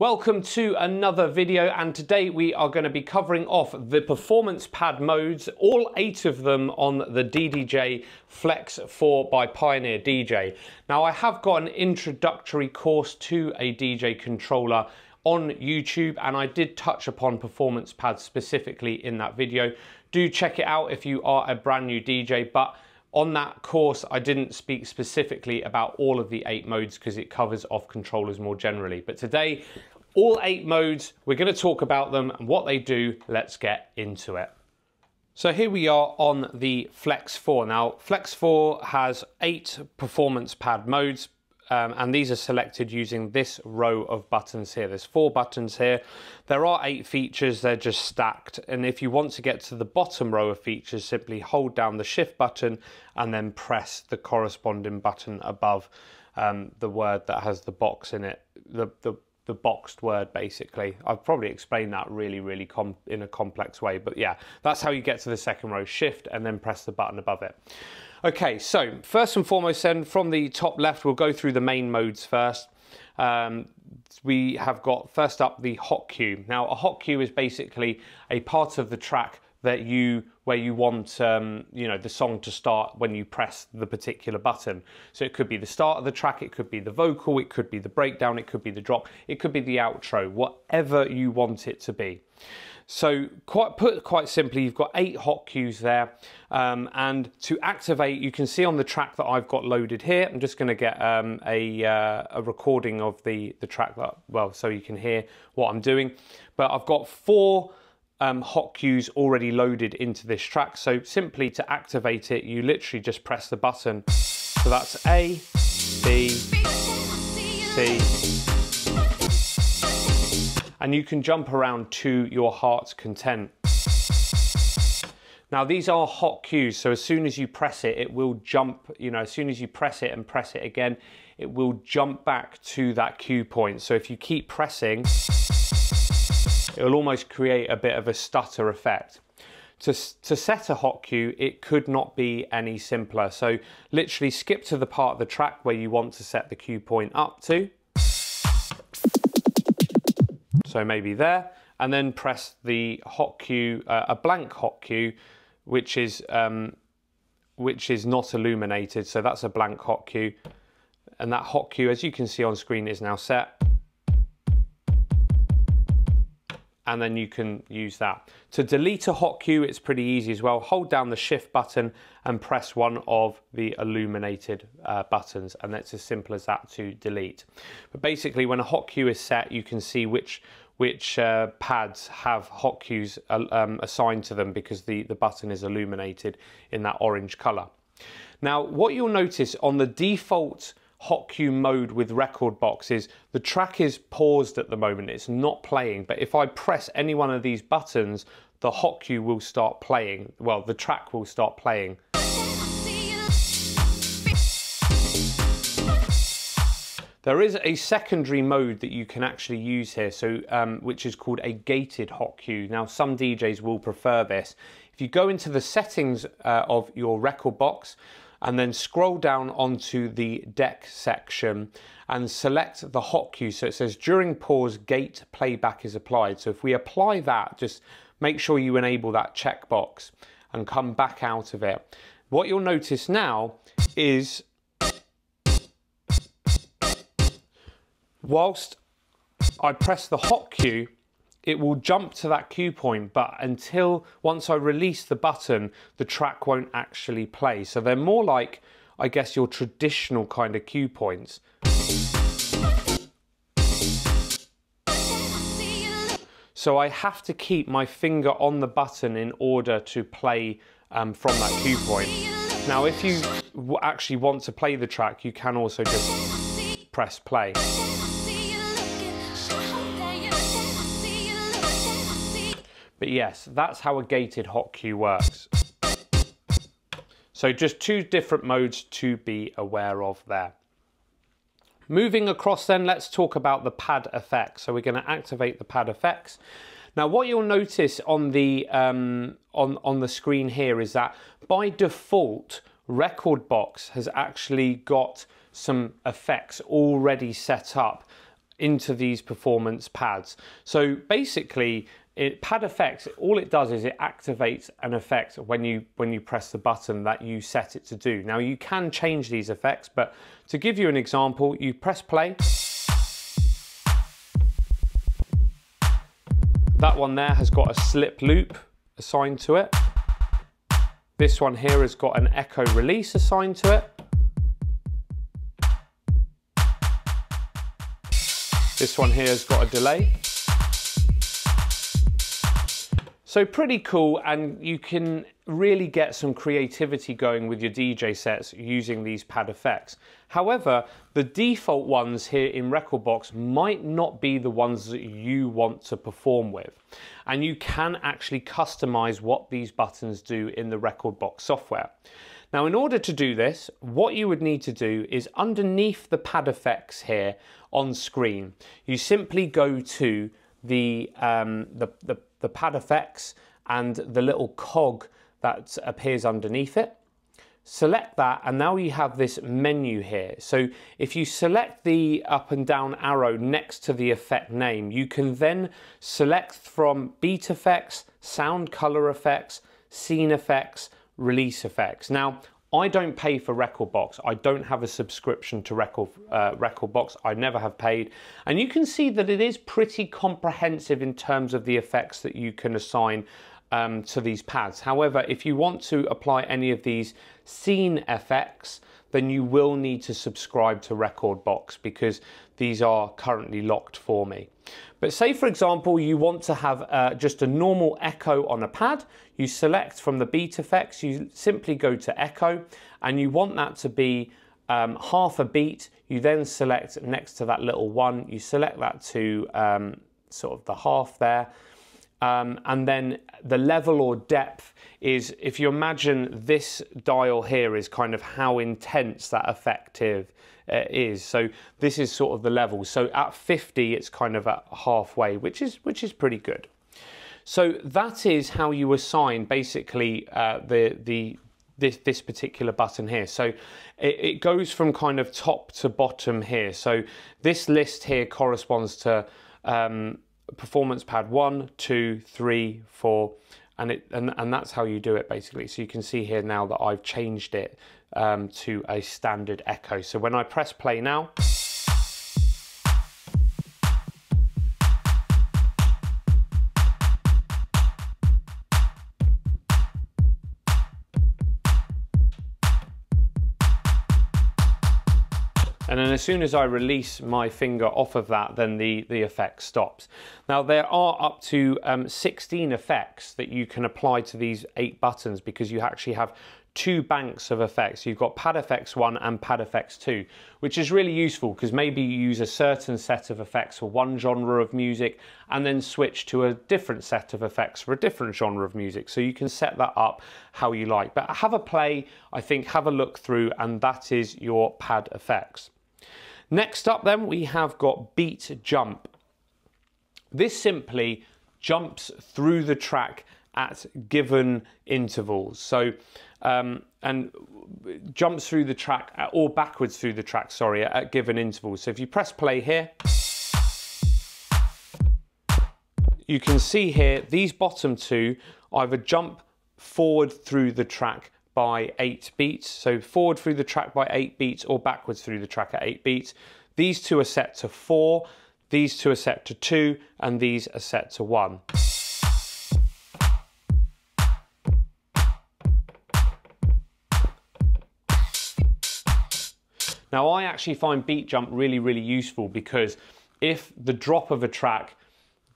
Welcome to another video and today we are going to be covering off the performance pad modes, all eight of them on the DDJ FLX4 by Pioneer DJ. Now I have got an introductory course to a DJ controller on YouTube and I did touch upon performance pads specifically in that video. Do check it out if you are a brand new DJ but on that course, I didn't speak specifically about all of the eight modes because it covers off controllers more generally. But today, all eight modes, we're going to talk about them and what they do. Let's get into it. So here we are on the FLX4. Now, FLX4 has eight performance pad modes, um, and these are selected using this row of buttons here. There's four buttons here. There are eight features, they're just stacked. And if you want to get to the bottom row of features, simply hold down the shift button and then press the corresponding button above um, the word that has the box in it, the, the, the boxed word basically. I've probably explained that really, really in a complex way, but yeah, that's how you get to the second row, shift and then press the button above it. Okay, so first and foremost then, from the top left, we'll go through the main modes first. Um, we have got first up the hot cue. Now a hot cue is basically a part of the track that you where you want um, you know the song to start when you press the particular button. So it could be the start of the track, it could be the vocal, it could be the breakdown, it could be the drop, it could be the outro, whatever you want it to be. So quite put quite simply, you've got eight hot cues there. Um, and to activate, you can see on the track that I've got loaded here, I'm just gonna get um, a, uh, a recording of the, the track that, well, so you can hear what I'm doing. But I've got four um, hot cues already loaded into this track. So simply to activate it, you literally just press the button. So that's A, B, C, and you can jump around to your heart's content. Now these are hot cues, so as soon as you press it, it will jump, you know, as soon as you press it and press it again, it will jump back to that cue point. So if you keep pressing, it will almost create a bit of a stutter effect. To, to set a hot cue, it could not be any simpler. So literally skip to the part of the track where you want to set the cue point up to. So maybe there, and then press the hot cue, uh, a blank hot cue, which is um, which is not illuminated. So that's a blank hot cue, and that hot cue, as you can see on screen, is now set. and then you can use that. To delete a hot cue, it's pretty easy as well. Hold down the shift button and press one of the illuminated uh, buttons and that's as simple as that to delete. But basically when a hot cue is set, you can see which which uh, pads have hot cues uh, um, assigned to them because the, the button is illuminated in that orange color. Now, what you'll notice on the default hot cue mode with rekordbox is the track is paused at the moment, it's not playing, but if I press any one of these buttons, the hot cue will start playing. Well, the track will start playing. There is a secondary mode that you can actually use here, so um, which is called a gated hot cue. Now, some DJs will prefer this. If you go into the settings uh, of your Rekordbox and then scroll down onto the deck section and select the hot cue. So it says during pause, gate playback is applied. So if we apply that, just make sure you enable that checkbox and come back out of it. What you'll notice now is whilst I press the hot cue, it will jump to that cue point, but until once I release the button, the track won't actually play. So they're more like, I guess, your traditional kind of cue points. So I have to keep my finger on the button in order to play um, from that cue point. Now, if you actually want to play the track, you can also just press play. But yes, that's how a gated hot cue works. So just two different modes to be aware of there. Moving across then, let's talk about the pad effects. So we're going to activate the pad effects. Now what you'll notice on the, um, on, on the screen here is that by default, Rekordbox has actually got some effects already set up into these performance pads. So basically, it, pad effects all it does is it activates an effect when you when you press the button that you set it to do. Now you can change these effects but to give you an example you press play. That one there has got a slip loop assigned to it. This one here has got an echo release assigned to it. This one here has got a delay So pretty cool and you can really get some creativity going with your DJ sets using these pad effects. However, the default ones here in Rekordbox might not be the ones that you want to perform with. And you can actually customize what these buttons do in the Rekordbox software. Now, in order to do this, what you would need to do is underneath the pad effects here on screen, you simply go to the, um, the, the the pad effects and the little cog that appears underneath it. Select that and now you have this menu here. So if you select the up and down arrow next to the effect name, you can then select from beat effects, sound color effects, scene effects, release effects. Now, I don't pay for Rekordbox. I don't have a subscription to Record uh, Rekordbox. I never have paid. And you can see that it is pretty comprehensive in terms of the effects that you can assign um, to these pads. However, if you want to apply any of these scene effects, then you will need to subscribe to Rekordbox because these are currently locked for me. But say, for example, you want to have uh, just a normal echo on a pad. You select from the beat effects, you simply go to echo, and you want that to be um, half a beat. You then select next to that little one, you select that to um, sort of the half there. Um, and then the level or depth is, if you imagine this dial here is kind of how intense that effective uh, is. So this is sort of the level. So at 50, it's kind of at halfway, which is which is pretty good. So that is how you assign basically uh, the the this this particular button here. So it, it, goes from kind of top to bottom here. So this list here corresponds to um, performance pad one, two, three, four, and it and, and that's how you do it basically. So you can see here now that I've changed it um, to a standard echo. So when I press play now, soon as I release my finger off of that, then the, the effect stops. Now there are up to um, 16 effects that you can apply to these eight buttons because you actually have two banks of effects. You've got Pad Effects 1 and Pad Effects 2, which is really useful because maybe you use a certain set of effects for one genre of music and then switch to a different set of effects for a different genre of music. So you can set that up how you like. But have a play, I think, have a look through, and that is your pad effects. Next up then, we have got Beat Jump. This simply jumps through the track at given intervals. So, um, and jumps through the track or backwards through the track, sorry, at given intervals. So if you press play here, you can see here, these bottom two either jump forward through the track by eight beats. So forward through the track by eight beats or backwards through the track at eight beats. These two are set to four, these two are set to two, and these are set to one. Now I actually find beat jump really, really useful because if the drop of a track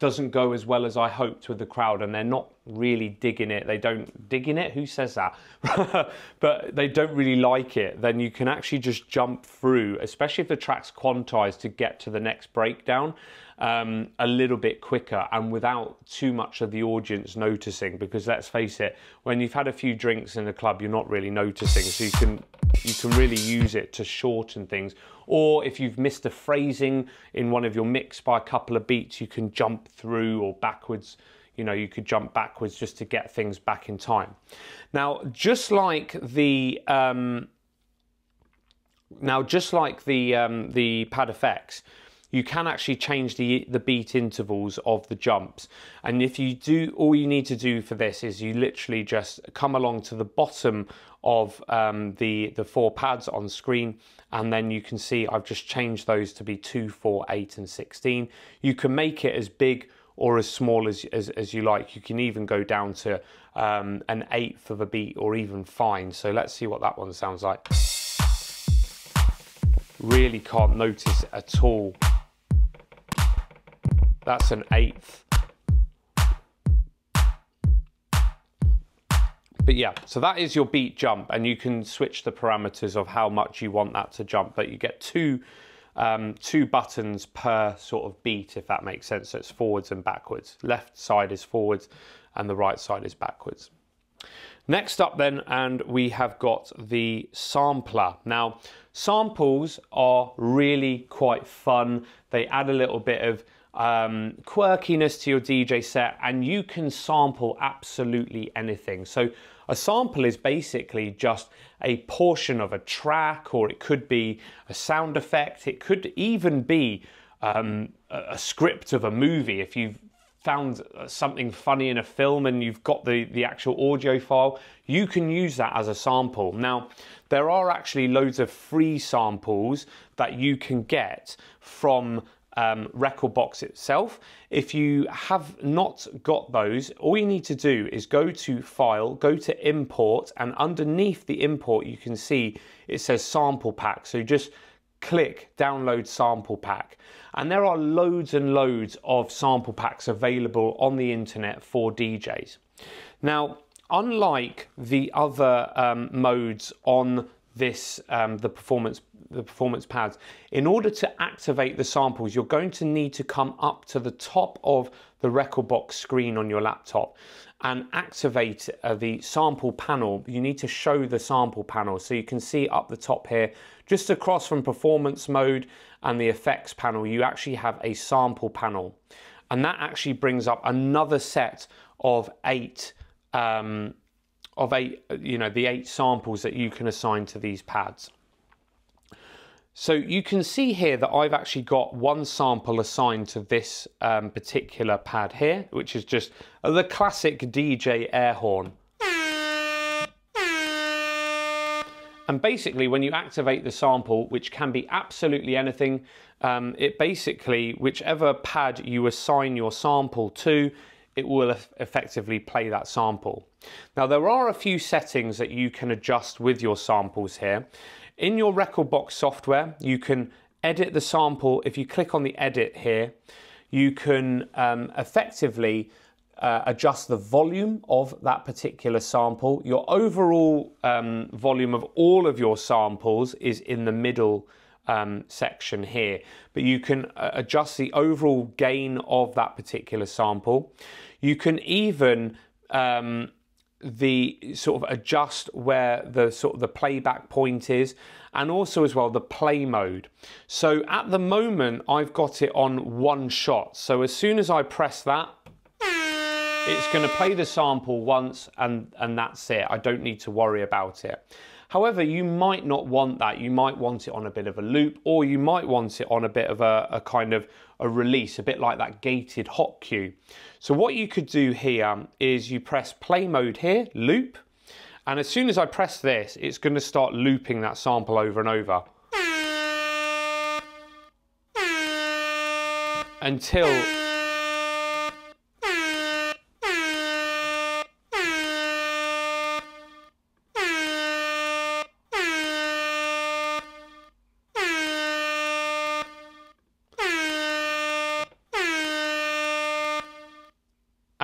doesn't go as well as I hoped with the crowd and they're not really digging it, they don't dig in it, who says that? but they don't really like it, then you can actually just jump through, especially if the track's quantized to get to the next breakdown um, a little bit quicker and without too much of the audience noticing. Because let's face it, when you've had a few drinks in the club, you're not really noticing. So you can you can really use it to shorten things. Or if you've missed a phrasing in one of your mix by a couple of beats, you can jump through or backwards. You know, you could jump backwards just to get things back in time. Now, just like the um, now, just like the um, the pad effects, you can actually change the, the beat intervals of the jumps. And if you do, all you need to do for this is you literally just come along to the bottom of um, the, the four pads on screen and then you can see I've just changed those to be 2, 4, 8 and 16. You can make it as big or as small as, as, as you like. You can even go down to um, an eighth of a beat or even fine. So let's see what that one sounds like. Really can't notice at all that's an eighth. But yeah, so that is your beat jump and you can switch the parameters of how much you want that to jump, but you get two um, two buttons per sort of beat, if that makes sense. So it's forwards and backwards. Left side is forwards and the right side is backwards. Next up then, and we have got the sampler. Now, samples are really quite fun. They add a little bit of um, quirkiness to your DJ set, and you can sample absolutely anything. So a sample is basically just a portion of a track, or it could be a sound effect. It could even be um, a script of a movie. If you've found something funny in a film and you've got the, the actual audio file, you can use that as a sample. Now, there are actually loads of free samples that you can get from um, Rekordbox itself. If you have not got those, all you need to do is go to File, go to Import, and underneath the import you can see it says Sample Pack. So just click Download Sample Pack. And there are loads and loads of sample packs available on the internet for DJs. Now, unlike the other um, modes on this um, the performance the performance pads. In order to activate the samples, you're going to need to come up to the top of the Rekordbox screen on your laptop and activate uh, the sample panel. You need to show the sample panel. So you can see up the top here, just across from performance mode and the effects panel, you actually have a sample panel. And that actually brings up another set of eight um, of eight, you know, the eight samples that you can assign to these pads. So you can see here that I've actually got one sample assigned to this um, particular pad here, which is just the classic DJ air horn. And basically, when you activate the sample, which can be absolutely anything, um, it basically, whichever pad you assign your sample to, it will effectively play that sample. Now there are a few settings that you can adjust with your samples here. In your Rekordbox software, you can edit the sample. If you click on the edit here, you can um, effectively uh, adjust the volume of that particular sample. Your overall um, volume of all of your samples is in the middle um, section here, but you can uh, adjust the overall gain of that particular sample. You can even um, the sort of adjust where the sort of the playback point is and also as well the play mode. So at the moment I've got it on one shot. So as soon as I press that, it's going to play the sample once and, and that's it. I don't need to worry about it. However, you might not want that. You might want it on a bit of a loop, or you might want it on a bit of a, a kind of a release, a bit like that gated hot cue. So what you could do here is you press play mode here, loop, and as soon as I press this, it's going to start looping that sample over and over. Until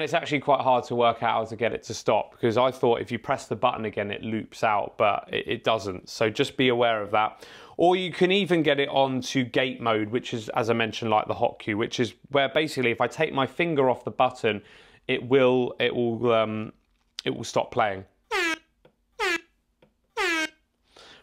and it's actually quite hard to work out how to get it to stop because I thought if you press the button again it loops out but it, it, doesn't. So just be aware of that. Or you can even get it on to gate mode which is as I mentioned like the hot cue which is where basically if I take my finger off the button it will it will um, it will stop playing.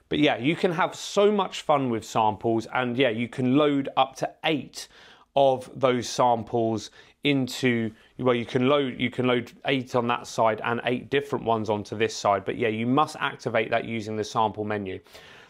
But yeah you can have so much fun with samples and yeah you can load up to eight of those samples into well you can load you can load eight on that side and eight different ones onto this side but yeah you must activate that using the sample menu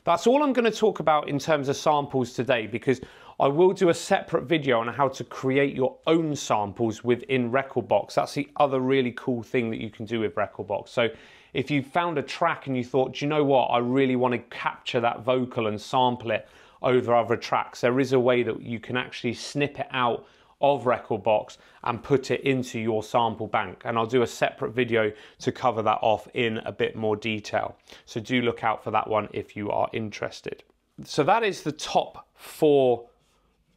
that's all I'm going to talk about in terms of samples today because I will do a separate video on how to create your own samples within Rekordbox. That's the other really cool thing that you can do with Rekordbox. So if you found a track and you thought, do you know what, I really want to capture that vocal and sample it over other tracks, there is a way that you can actually snip it out of Rekordbox and put it into your sample bank. And I'll do a separate video to cover that off in a bit more detail. So do look out for that one if you are interested. So that is the top four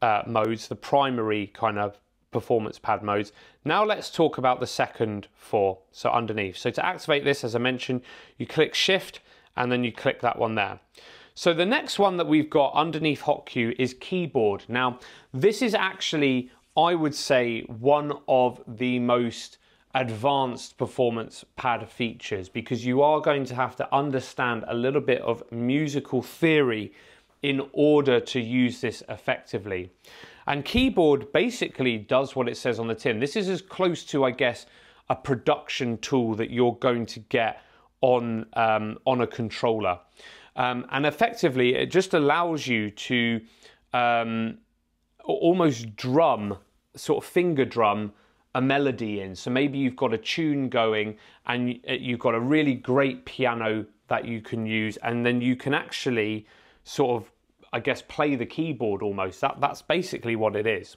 uh, modes, the primary kind of performance pad modes. Now let's talk about the second four, so underneath. So to activate this, as I mentioned, you click shift and then you click that one there. So the next one that we've got underneath HotCue is keyboard. Now, this is actually I would say, one of the most advanced performance pad features because you are going to have to understand a little bit of musical theory in order to use this effectively. And keyboard basically does what it says on the tin. This is as close to, I guess, a production tool that you're going to get on, um, on a controller. Um, and effectively, it just allows you to um, almost drum, sort of finger drum a melody in. So maybe you've got a tune going and uh, you've got a really great piano that you can use, and then you can actually sort of, I guess, play the keyboard almost. That that's basically what it is.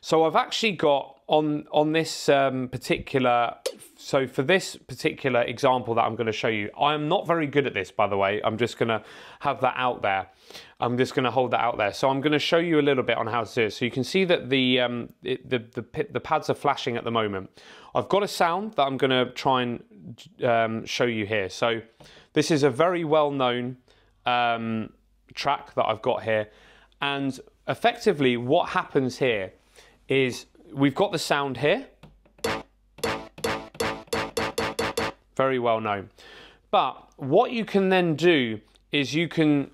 So I've actually got on on this um, particular so for this particular example that I'm going to show you, I am not very good at this, by the way. I'm just going to have that out there. I'm just going to hold that out there. So I'm going to show you a little bit on how to do it. So you can see that the, um, it, the, the, the, pads are flashing at the moment. I've got a sound that I'm going to try and um, show you here. So this is a very well-known um, track that I've got here. And effectively what happens here is we've got the sound here very well known. But what you can then do is you can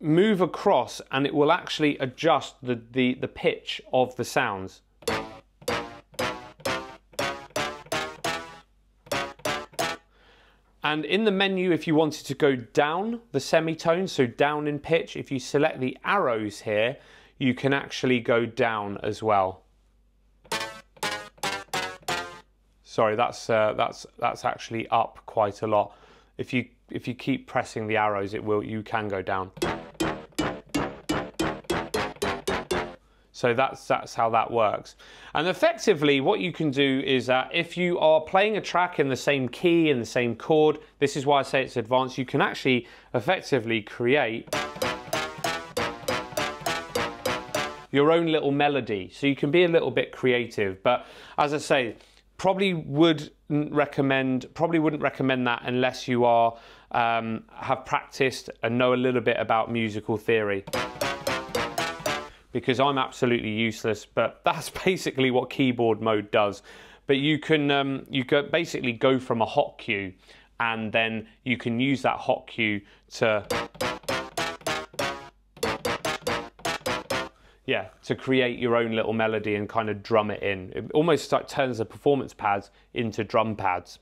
move across and it will actually adjust the, the, the pitch of the sounds. And in the menu, if you wanted to go down the semitone, so down in pitch, if you select the arrows here, you can actually go down as well. Sorry, that's uh, that's that's actually up quite a lot. If you if you keep pressing the arrows, it will you can go down. So that's that's how that works. And effectively, what you can do is that if you are playing a track in the same key in the same chord, this is why I say it's advanced. You can actually effectively create your own little melody. So you can be a little bit creative. But as I say, probably would recommend probably wouldn't recommend that unless you are um, have practiced and know a little bit about musical theory. Because I'm absolutely useless but that's basically what keyboard mode does. But you can um, you go basically go from a hot cue and then you can use that hot cue to yeah, to create your own little melody and kind of drum it in. It almost like turns the performance pads into drum pads.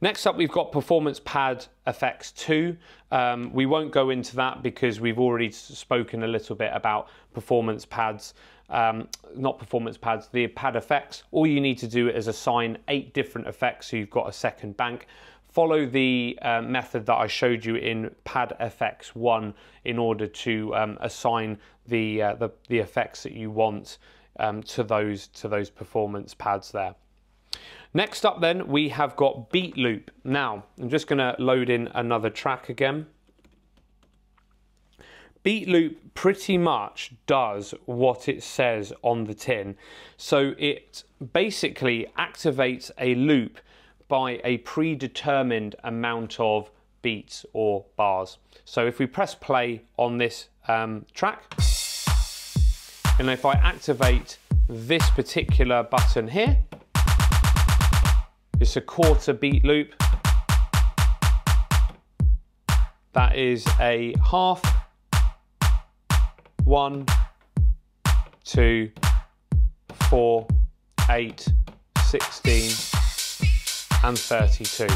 Next up, we've got Performance Pad Effects 2. Um, we won't go into that because we've already spoken a little bit about performance pads, um, not performance pads, the pad effects. All you need to do is assign eight different effects so you've got a second bank follow the uh, method that I showed you in Pad FX1 in order to um, assign the, uh, the, the, effects that you want um, to, those, to those performance pads there. Next up then, we have got Beat Loop. Now, I'm just going to load in another track again. Beat Loop pretty much does what it says on the tin. So it basically activates a loop by a predetermined amount of beats or bars. So if we press play on this um, track, and if I activate this particular button here, it's a quarter beat loop. That is a half, one, two, four, eight, 16, and 32.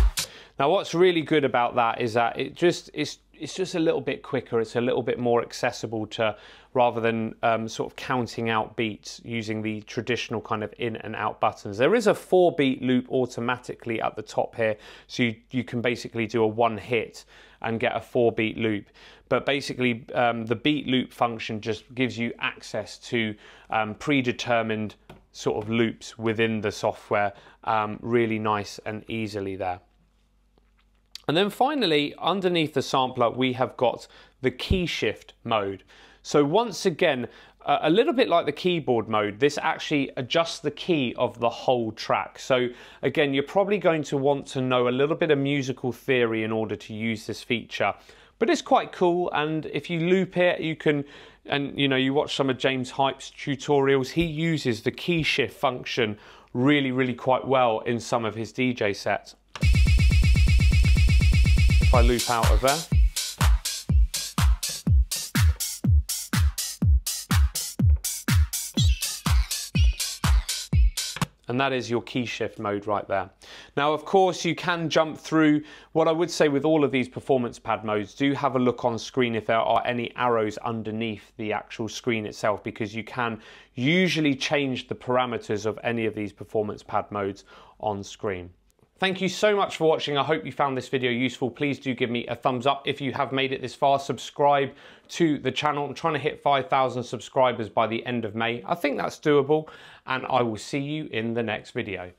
Now what's really good about that is that it just it's it's just a little bit quicker. It's a little bit more accessible to rather than um, sort of counting out beats using the traditional kind of in and out buttons. There is a four beat loop automatically at the top here, so you, you can basically do a one hit and get a four beat loop. But basically, um, the beat loop function just gives you access to um, predetermined sort of loops within the software um, really nice and easily there. And then finally, underneath the sampler, we have got the key shift mode. So once again, a little bit like the keyboard mode, this actually adjusts the key of the whole track. So again, you're probably going to want to know a little bit of musical theory in order to use this feature. But it's quite cool, and if you loop it, you can, and you know, you watch some of James Hype's tutorials, he uses the key shift function really, really quite well in some of his DJ sets. If I loop out of there. and that is your key shift mode right there. Now, of course, you can jump through what I would say with all of these performance pad modes, do have a look on screen if there are any arrows underneath the actual screen itself, because you can usually change the parameters of any of these performance pad modes on screen. Thank you so much for watching. I hope you found this video useful. Please do give me a thumbs up if you have made it this far. Subscribe to the channel. I'm trying to hit 5,000 subscribers by the end of May. I think that's doable and I will see you in the next video.